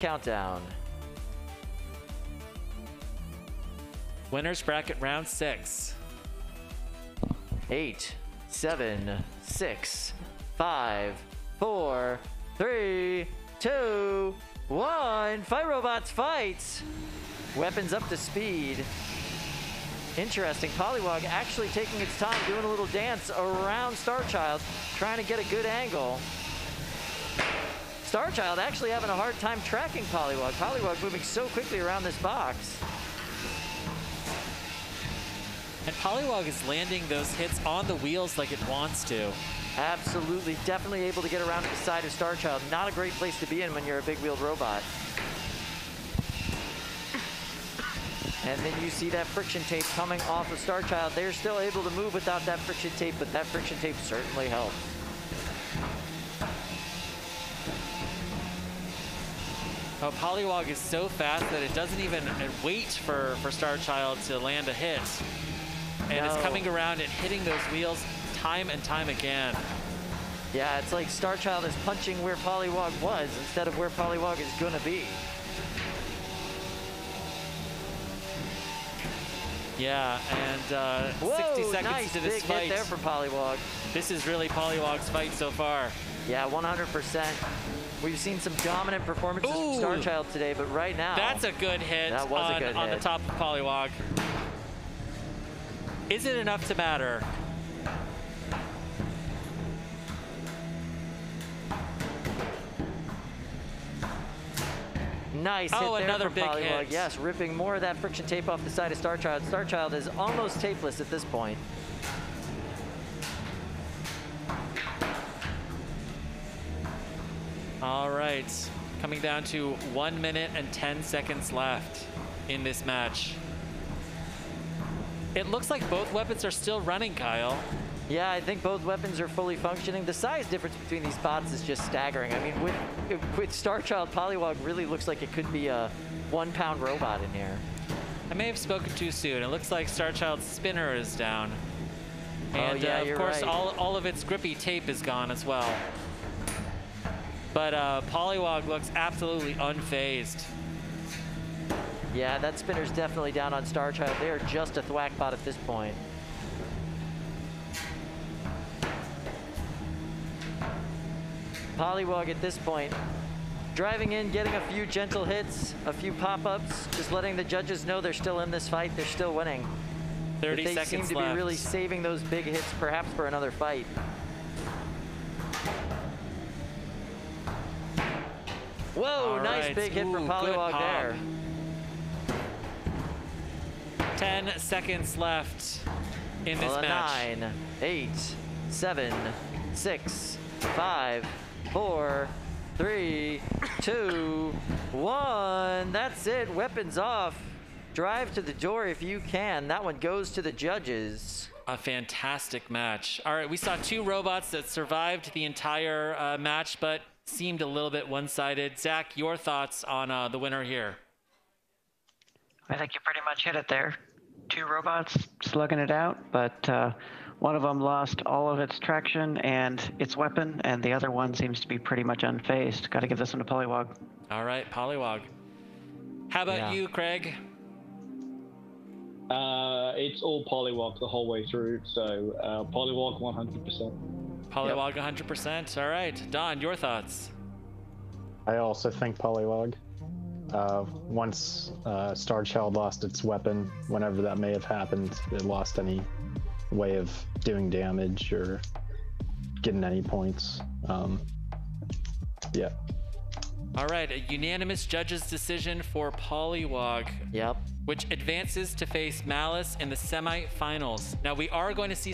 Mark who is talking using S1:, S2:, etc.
S1: countdown.
S2: Winners bracket round six.
S1: Eight, seven, six, five, four, three, two, one. Fight robots, fight! Weapons up to speed. Interesting. Polywog actually taking its time, doing a little dance around Starchild, trying to get a good angle. Starchild actually having a hard time tracking Polywog. Polywog moving so quickly around this box.
S2: And Polywog is landing those hits on the wheels like it wants to.
S1: Absolutely, definitely able to get around to the side of Starchild. Not a great place to be in when you're a big-wheeled robot. And then you see that friction tape coming off of Starchild. They're still able to move without that friction tape, but that friction tape certainly helps.
S2: Oh, Polywog is so fast that it doesn't even wait for, for Starchild to land a hit. And it's coming around and hitting those wheels time and time again.
S1: Yeah, it's like Starchild is punching where Polywog was instead of where Polywog is gonna be.
S2: Yeah, and uh,
S1: Whoa,
S2: 60 seconds
S1: nice
S2: to this
S1: big
S2: fight.
S1: hit there from Polywog.
S2: This is really Polywog's fight so far.
S1: Yeah, 100%. We've seen some dominant performances
S2: Ooh.
S1: from Starchild today, but right now...
S2: That's a good hit
S1: That was a
S2: on,
S1: good
S2: on the top of Polywog. Is it enough to matter?
S1: Nice
S2: Oh,
S1: hit there
S2: another
S1: from
S2: big
S1: Polywog.
S2: hit.
S1: Yes, ripping more of that friction tape off the side of Starchild. Starchild is almost tapeless at this point.
S2: All right, coming down to one minute and 10 seconds left in this match. It looks like both weapons are still running, Kyle.
S1: Yeah, I think both weapons are fully functioning. The size difference between these bots is just staggering. I mean, with, with Starchild, Polywog really looks like it could be a one-pound robot in here.
S2: I may have spoken too soon. It looks like Starchild's spinner is down.
S1: Oh,
S2: And
S1: yeah,
S2: uh, of course,
S1: right.
S2: all, all of its grippy tape is gone as well. But uh, Polywog looks absolutely unfazed.
S1: Yeah, that spinner's definitely down on Starchild. They are just a thwack bot at this point. Polywog at this point, driving in, getting a few gentle hits, a few pop-ups, just letting the judges know they're still in this fight, they're still winning.
S2: 30
S1: But they
S2: seconds
S1: seem to
S2: left.
S1: be really saving those big hits, perhaps for another fight. Whoa,
S2: All
S1: nice
S2: right.
S1: big hit
S2: Ooh,
S1: from
S2: good
S1: Polywog there.
S2: 10 seconds left in this
S1: Well,
S2: match.
S1: Nine, eight, seven, six, five, four, three, two, one. That's it. Weapons off. Drive to the door if you can. That one goes to the judges.
S2: A fantastic match. All right, we saw two robots that survived the entire uh, match, but seemed a little bit one-sided. Zach, your thoughts on uh, the winner here?
S3: I think you pretty much hit it there. Two robots slugging it out, but uh, one of them lost all of its traction and its weapon, and the other one seems to be pretty much unfazed. Got to give this one to Polywog.
S2: All right, Polywog. How about
S1: Yeah.
S2: you, Craig?
S4: Uh, it's all polywog the whole way through, so uh, polywog 100%.
S2: Polywog 100%. All right, Don, your thoughts?
S5: I also think Polywog. Uh, once uh, Starchild lost its weapon, whenever that may have happened, it lost any way of doing damage or getting any points. Um, yeah.
S2: All right, a unanimous judge's decision for Polywog,
S1: Yep.
S2: which advances to face Malice in the semifinals. Now, we are going to see